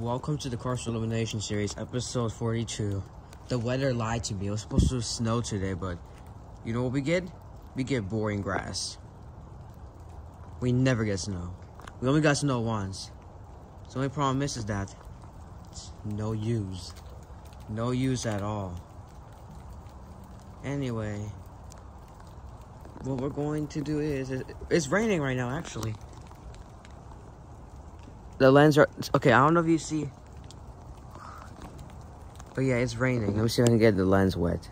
Welcome to the Cars Elimination Series, episode 42. The weather lied to me. It was supposed to snow today, but you know what we get? We get boring grass. We never get snow. We only got snow once. The only problem is, is that it's no use. No use at all. Anyway, what we're going to do is, it's raining right now, actually. The lens are, okay, I don't know if you see, but yeah, it's raining. Let me see if I can get the lens wet.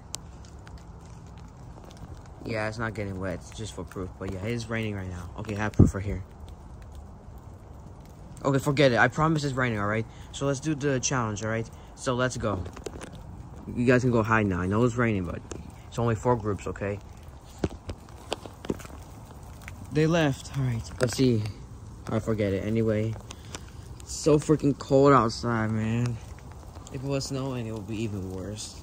Yeah, it's not getting wet, it's just for proof, but yeah, it is raining right now. Okay, I have proof right here. Okay, forget it. I promise it's raining, alright? So let's do the challenge, alright? So let's go. You guys can go hide now. I know it's raining, but it's only four groups, okay? They left. Alright, let's see. I forget it. Anyway, so freaking cold outside, man. If it was snowing, it would be even worse.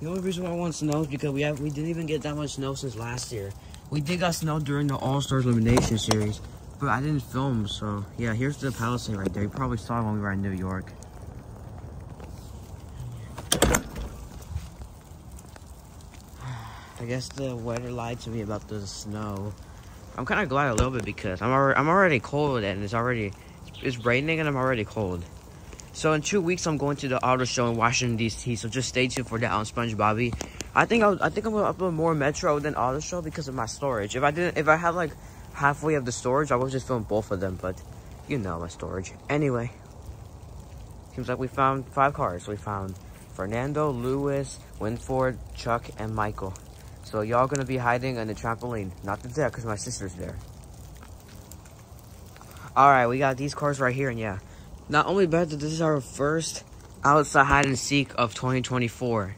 The only reason why I want snow is because we have we didn't even get that much snow since last year. We did got snow during the All Stars Elimination Series, but I didn't film, so yeah, here's the Palisade right there. You probably saw it when we were in New York. I guess the weather lied to me about the snow. I'm kind of glad a little bit because I'm already, I'm already cold and it's already it's raining and I'm already cold. So in two weeks I'm going to the auto show in Washington D.C. So just stay tuned for that on SpongeBobby. I think I'll, I think I'm gonna upload more Metro than auto show because of my storage. If I didn't, if I had like halfway of the storage, I would just film both of them. But you know my storage. Anyway, seems like we found five cars. We found Fernando, Lewis, Winford, Chuck, and Michael. So y'all gonna be hiding on the trampoline. Not the deck, because my sister's there. Alright, we got these cars right here, and yeah. Not only bad that, this is our first outside hide and seek of 2024.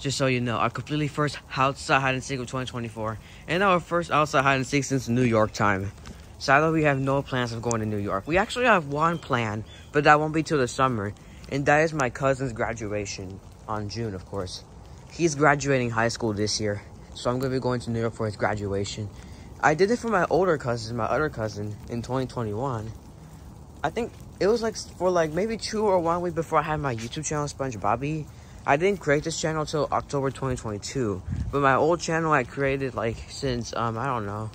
Just so you know, our completely first outside hide and seek of 2024. And our first outside hide and seek since New York time. Sadly, we have no plans of going to New York. We actually have one plan, but that won't be till the summer. And that is my cousin's graduation on June, of course. He's graduating high school this year. So I'm going to be going to New York for his graduation. I did it for my older cousin, my other cousin, in 2021. I think it was like for like maybe two or one week before I had my YouTube channel, SpongeBobby. I didn't create this channel till October 2022. But my old channel I created like since, um, I don't know.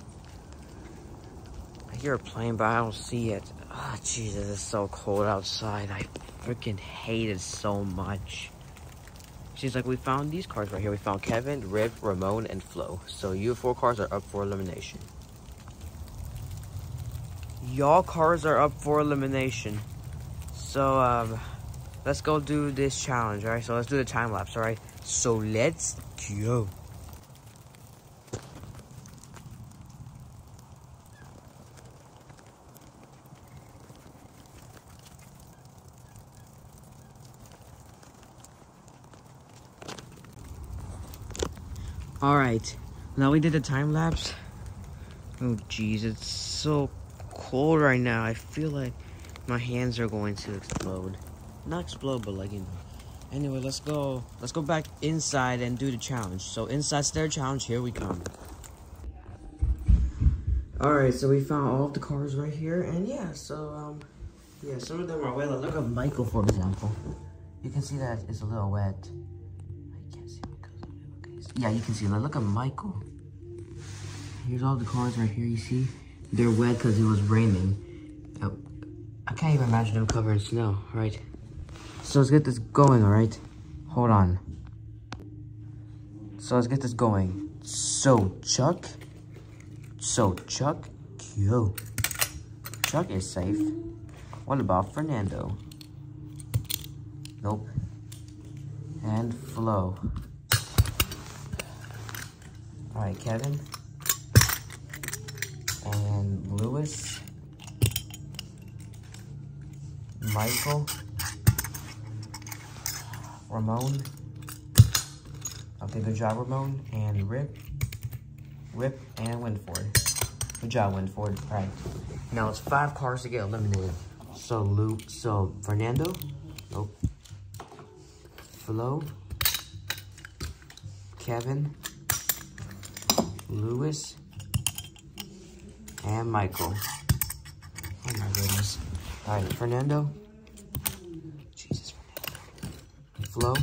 I hear a plane, but I don't see it. Oh, Jesus, it's so cold outside. I freaking hate it so much. She's like, we found these cards right here. We found Kevin, Rip, Ramon, and Flo. So you four cards are up for elimination. Y'all cards are up for elimination. So, um, let's go do this challenge, alright? So let's do the time lapse, alright? So let's go. All right, now we did the time lapse. Oh jeez, it's so cold right now. I feel like my hands are going to explode. Not explode, but like, you know. Anyway, let's go. Let's go back inside and do the challenge. So inside stair challenge, here we come. All right, so we found all of the cars right here. And yeah, so, um, yeah, some of them are wet. Look at Michael, for example. You can see that it's a little wet. Yeah, you can see. Look at Michael. Here's all the cars right here. You see, they're wet because it was raining. Oh, I can't even imagine them covered in snow. Right. So let's get this going. All right. Hold on. So let's get this going. So Chuck. So Chuck. Yo. Chuck is safe. What about Fernando? Nope. And Flo. All right, Kevin. And Lewis. Michael. Ramon. Okay, good job, Ramon. And Rip. Rip and Winford. Good job, Winford. All right. Now it's five cars to get eliminated. So Luke, so Fernando. Nope. Flo. Kevin. Lewis, and Michael. Oh my goodness. Alright, Fernando. Jesus, Fernando. Flo.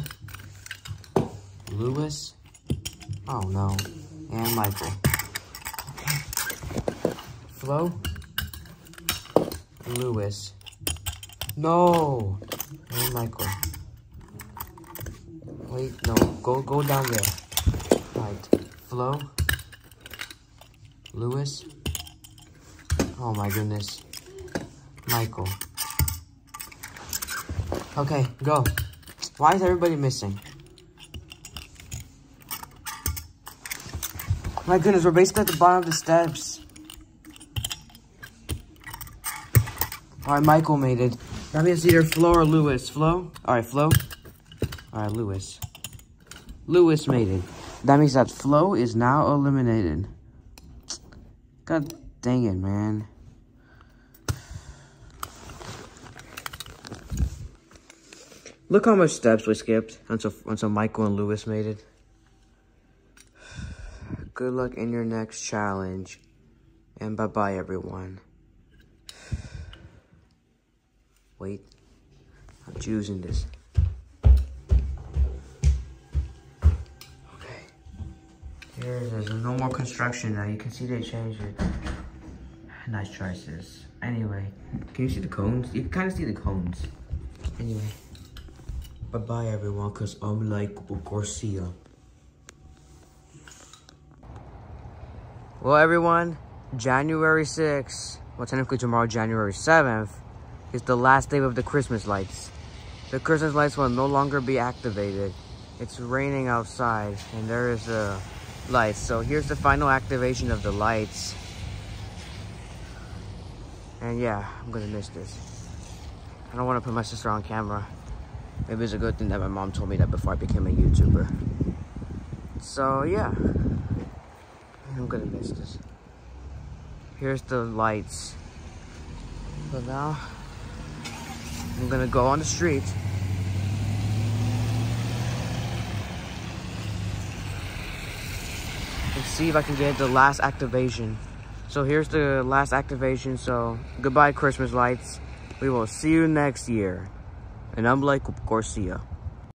Lewis. Oh no. And Michael. Flo. Lewis. No. And Michael. Wait, no. Go go down there. Right. Flo. Lewis. Oh my goodness. Michael. Okay, go. Why is everybody missing? My goodness, we're basically at the bottom of the steps. Alright, Michael made it. That means either Flo or Lewis. Flo? Alright, Flo. Alright, Lewis. Lewis made it. That means that Flo is now eliminated. God dang it, man. Look how much steps we skipped until, until Michael and Lewis made it. Good luck in your next challenge. And bye-bye, everyone. Wait. I'm choosing this. Here there's no more construction now. You can see they changed it. Nice choices. Anyway, can you see the cones? You can kind of see the cones. Anyway. Bye-bye, everyone, because I'm like Garcia. Well, everyone, January 6th, well, technically tomorrow, January 7th, is the last day of the Christmas lights. The Christmas lights will no longer be activated. It's raining outside, and there is the lights. So here's the final activation of the lights. And yeah, I'm gonna miss this. I don't want to put my sister on camera. Maybe it's a good thing that my mom told me that before I became a YouTuber. So yeah, I'm gonna miss this. Here's the lights. So now, I'm gonna go on the street. See if I can get the last activation. So here's the last activation. So goodbye Christmas lights. We will see you next year. And I'm like Garcia.